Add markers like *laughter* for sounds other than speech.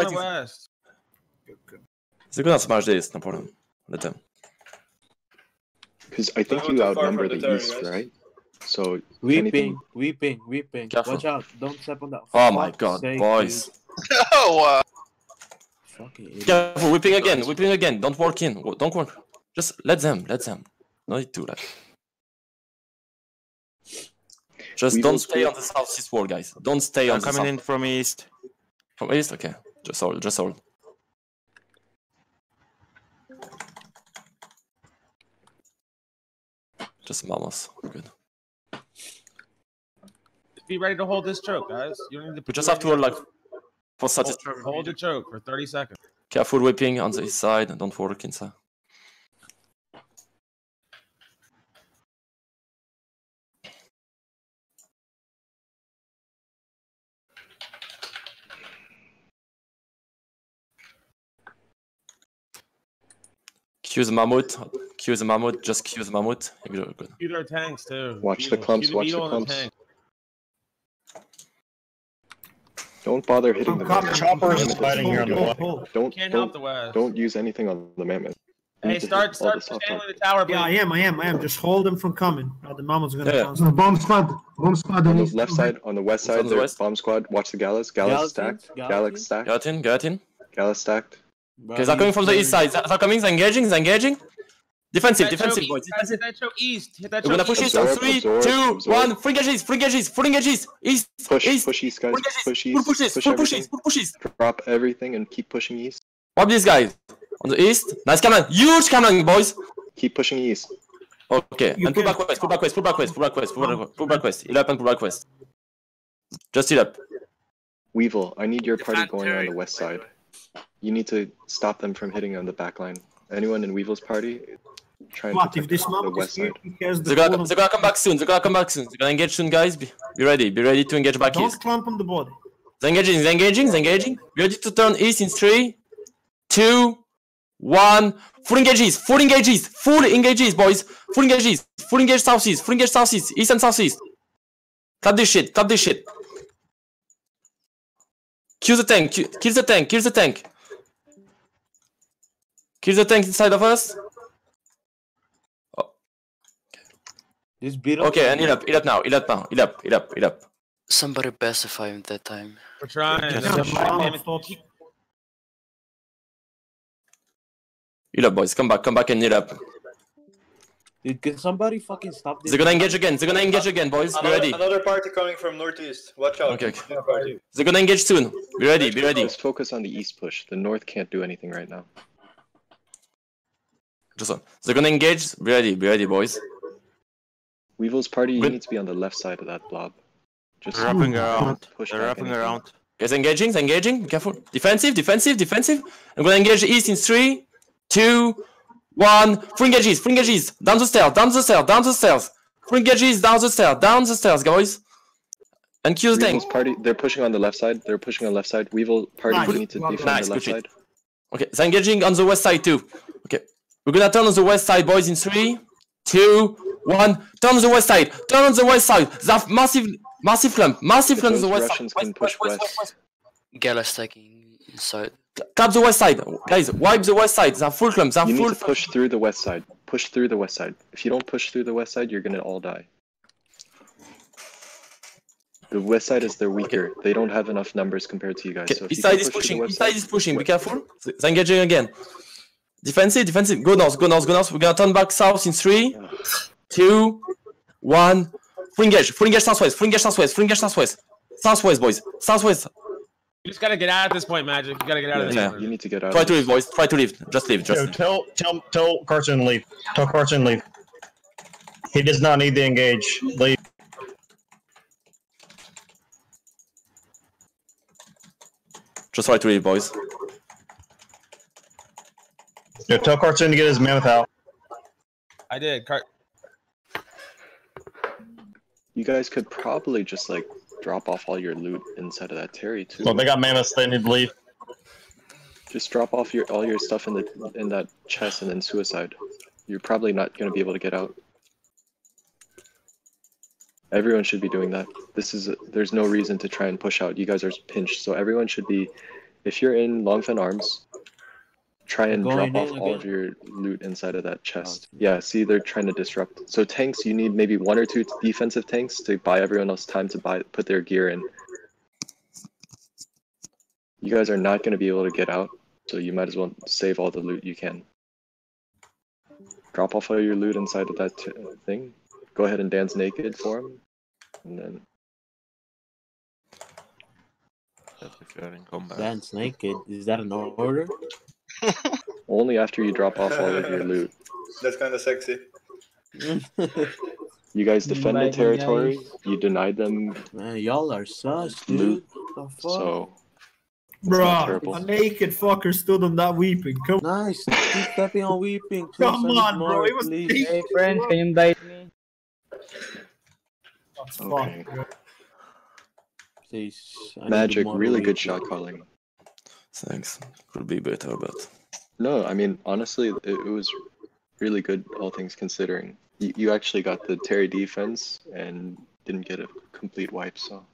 on fighting. west. They're gonna smash this, no problem. Let them. Because I think you go too far outnumber the the east, turret, right? So Weeping, anything- weeping, weeping. Careful. Watch out! Don't step on that. Oh my god, boys. dude. *laughs* Oh, uh, Fucking. Careful, whipping again, whipping again. Don't walk in. Don't walk. Just let them, let them. No need to, like. Just We don't stay on the southeast wall, guys. Don't stay They're on the coming south. in from east. From east? Okay. Just hold, just hold. Just mamas. We're good. Be ready to hold this choke, guys. You don't need to. We just have to hold like for such hold, satisfaction. hold your choke for 30 seconds. Careful whipping on the east side and don't walk inside. Cue the mammoth. Cue the mammoth. Just cue the mammoth. Cue their tanks too. Watch Cue the clumps, Cue watch the beetle clumps. tank. don't bother hitting the mammoth. Choppers is fighting here on the fine. left. Don't Can't don't don't use anything on the mammoth. Hey, need start start the scaling the tower. Yeah, I am, I am, I am. Just hold them from coming. Uh, the mama's gonna Yeah. bounce. Uh, bomb squad, bomb squad On on the left side, on the west On side, the west. bomb squad. Watch the gallows. Gallows stacked. Gallatin. Galax stacked. Get in, get in. Gallows stacked. Okay, they're coming from the east side. They're coming, they're engaging, they're engaging. Defensive, that defensive, boys. Defensive. Hit east. Hit We're gonna push east. east on Absorb, three, absorb, two, absorb. one. Free engages, free engages, free engages. East, Push, east. push east, guys. Full engages, Push full east. pushes, Push full everything. pushes, full pushes. Drop everything and keep pushing east. Rob these guys. On the east. Nice command. Huge command, boys. Keep pushing east. Okay, You and pull back west, pull back west, pull back west, pull back west, pull back, pull back west. Heal up and pull back west. Just heal up. Weevil, I need your party going on the west side. You need to stop them from hitting on the back line. Anyone in Weevil's party, try and What if protect this the is west here? side. He has the They're gonna, full- they're gonna come back soon. They're gonna come back soon. They're gonna engage soon, guys. Be, be ready. Be ready to engage back Don't east. clamp on the body. They're engaging. They're engaging. They're engaging. Be ready to turn east in three, two, one. Full engages. Full engages. Full engages, boys. Full engages. Full engage southeast. Full engage southeast. East and southeast. Clap this shit. Clap this shit. Kill the tank. Kill, kill the tank. Kill the tank. Kill the tank inside of us. Oh. This beetle. Okay, and heal up. Heal up now. Heal up now. Heal up. Heal up. Heal up. somebody pacify him that time. We're trying. Yeah, Yeah, God the damn mama it. Heal up, boys. Come back. Come back and heal up. Dude, can somebody fucking stop this? They're gonna engage again. They're gonna engage again, boys. Be ready. another party coming from northeast. Watch out. Okay, okay. They're gonna engage soon. Be ready. Be ready. Just focus on the east push. The north can't do anything right now. Just on. They're gonna engage. Be ready. Be ready, boys. Weevil's party, you need to be on the left side of that blob. Just They're wrapping around. push They're wrapping anything. around. Guys, engaging. Engaging. Be careful. Defensive. Defensive. Defensive. I'm gonna engage east in three, two, one. Free engages. Free engages. Down the stairs. Down the stairs. Down the stairs. Free engages. Down the stairs. Down the stairs, guys. And kill the tank. Weevil's party, they're pushing on the left side. They're pushing on the left side. Weevil party, Nice. you need to defend Nice, the left good side. Okay, they're engaging on the west side too. Okay, we're gonna turn on the west side, boys, in three, two, one. Turn on the west side. Turn on the west side. They have massive, massive clump, massive If clump on the those west Russians side. can push west, Gala stacking inside. Clap the west side, guys. Wipe the west side. They're full clump. They're you need to push through the west side. Push through the west side. If you don't push through the west side, you're gonna all die. The west side is they're weaker. They don't have enough numbers compared to you guys. Okay, So if east you side is push pushing. East side side- is pushing. Be careful. They're engaging again. Defensive, defensive. Go north, go north, go north. We're gonna turn back south in three, *sighs* two, one. Full engage. Full engage southwest. Full engage southwest. Full engage southwest. Southwest, boys. Southwest. You just gotta get out at this point, Magic. You gotta get out of this. Yeah. corner. You need to get out. Try to leave, boys. Try to leave. Just leave. Just Yo, leave. tell tell tell Carson leave. Tell Carson leave. He does not need to engage. Leave. Just try to leave, boys. Yo, tell Carson to get his mammoth out. I did. Car- You guys could probably just like drop off all your loot inside of that Terry too. Well, they got mammoths. They need to leave. Just drop off your all your stuff in the in that chest and then suicide. You're probably not gonna be able to get out. Everyone should be doing that. This is there's no reason to try and push out. You guys are pinched, so everyone should be if you're in Longfen Arms, try and drop off all of your loot inside of that chest. Oh, yeah, see, they're trying to disrupt. So tanks, you need maybe one or two defensive tanks to buy everyone else time to buy put their gear in. You guys are not going to be able to get out, so you might as well save all the loot you can. Drop off all your loot inside of that t- thing. Go ahead and dance naked for him, and then If you're in combat. Dance naked. Is that an order? *laughs* only after you drop off all of your loot. *laughs* That's kind of sexy. *laughs* You guys defend the territory. guys. You denied them, Man, y'all are sus, dude. Loot. The fuck? so It's not terrible. Bruh, a naked fucker stood on that weeping. Come, Nice. Keep stepping on weeping. Please, come I need on, bro. more, It was please. naked. Hey friends, can you invite me? That's Okay. fucked. Please. I magic, more really good shot calling. Thanks. Could be better, but No, I mean honestly, it, it was really good, all things considering. You, you actually got the Terry defense and didn't get a complete wipe, so